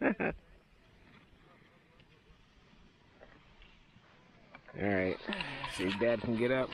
All right, see if Dad can get up.